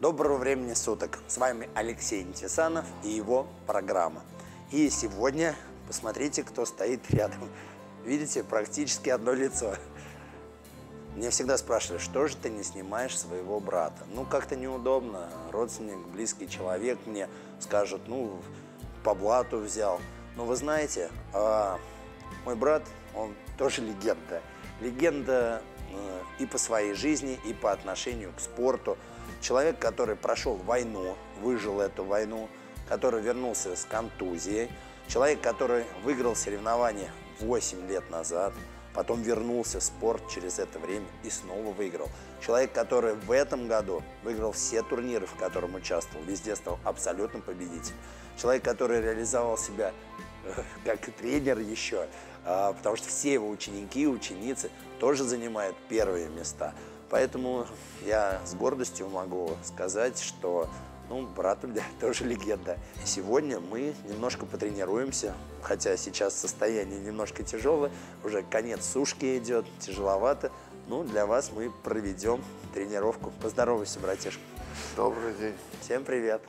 Доброго времени суток! С вами Алексей Интисанов и его программа. И сегодня посмотрите, кто стоит рядом. Видите, практически одно лицо. Мне всегда спрашивали, что же ты не снимаешь своего брата? Ну, как-то неудобно. Родственник, близкий человек мне скажет, ну, по блату взял. Но вы знаете, а, мой брат он тоже легенда. Легенда э, и по своей жизни, и по отношению к спорту. Человек, который прошел войну, выжил эту войну, который вернулся с контузией. Человек, который выиграл соревнования 8 лет назад, потом вернулся в спорт через это время и снова выиграл. Человек, который в этом году выиграл все турниры, в котором участвовал, везде стал абсолютным победителем. Человек, который реализовал себя э, как тренер еще, потому что все его ученики и ученицы тоже занимают первые места. Поэтому я с гордостью могу сказать, что ну, брат у меня тоже легенда. Сегодня мы немножко потренируемся, хотя сейчас состояние немножко тяжелое, уже конец сушки идет, тяжеловато. Ну, для вас мы проведем тренировку. Поздоровайся, братишка. Добрый день. Всем привет.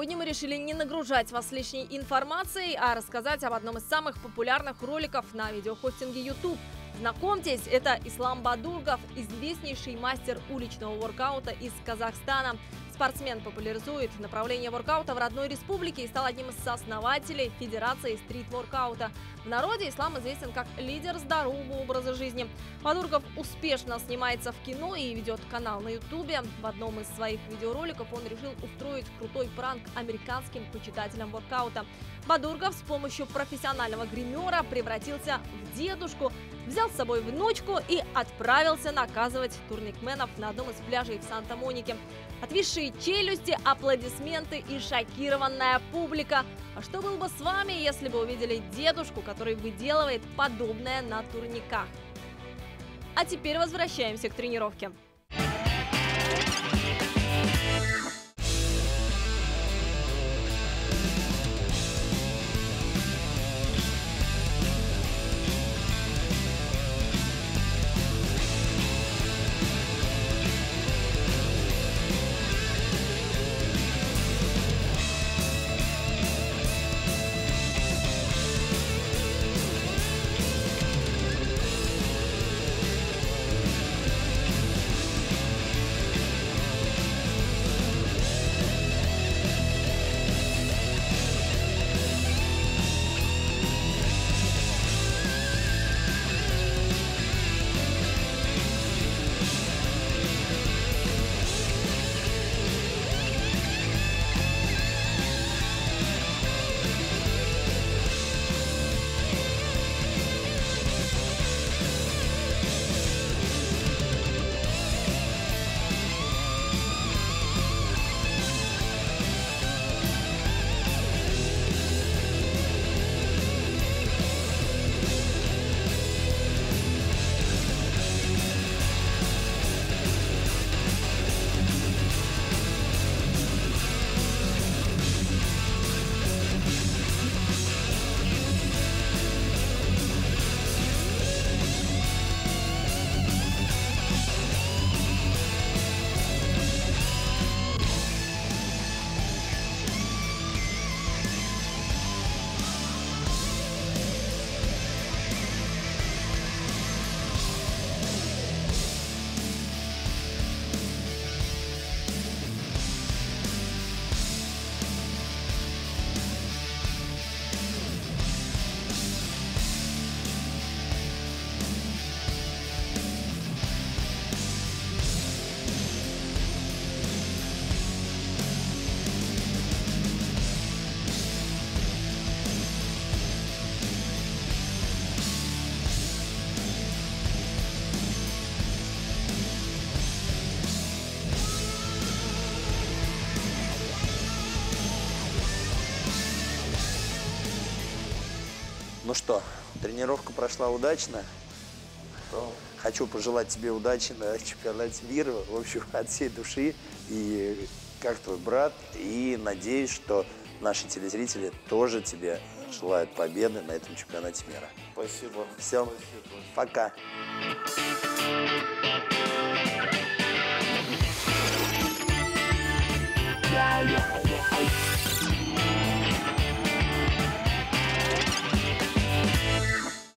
Сегодня мы решили не нагружать вас лишней информацией, а рассказать об одном из самых популярных роликов на видеохостинге YouTube. Знакомьтесь, это Ислам Бадургов, известнейший мастер уличного воркаута из Казахстана. Спортсмен популяризует направление воркаута в родной республике и стал одним из сооснователей Федерации стрит-воркаута. В народе ислам известен как лидер здорового образа жизни. Бадургов успешно снимается в кино и ведет канал на ютубе. В одном из своих видеороликов он решил устроить крутой пранк американским почитателям воркаута. Бадургов с помощью профессионального гримера превратился в дедушку, взял с собой внучку и отправился наказывать турникменов на одном из пляжей в Санта-Монике. Отвисшие челюсти, аплодисменты и шокированная публика. А что было бы с вами, если бы увидели дедушку, который выделывает подобное на турниках? А теперь возвращаемся к тренировке. Ну что, тренировка прошла удачно. Хочу пожелать тебе удачи на чемпионате мира, в общем, от всей души. И как твой брат, и надеюсь, что наши телезрители тоже тебе желают победы на этом чемпионате мира. Спасибо. Всем Спасибо. Пока. Yeah, yeah, yeah.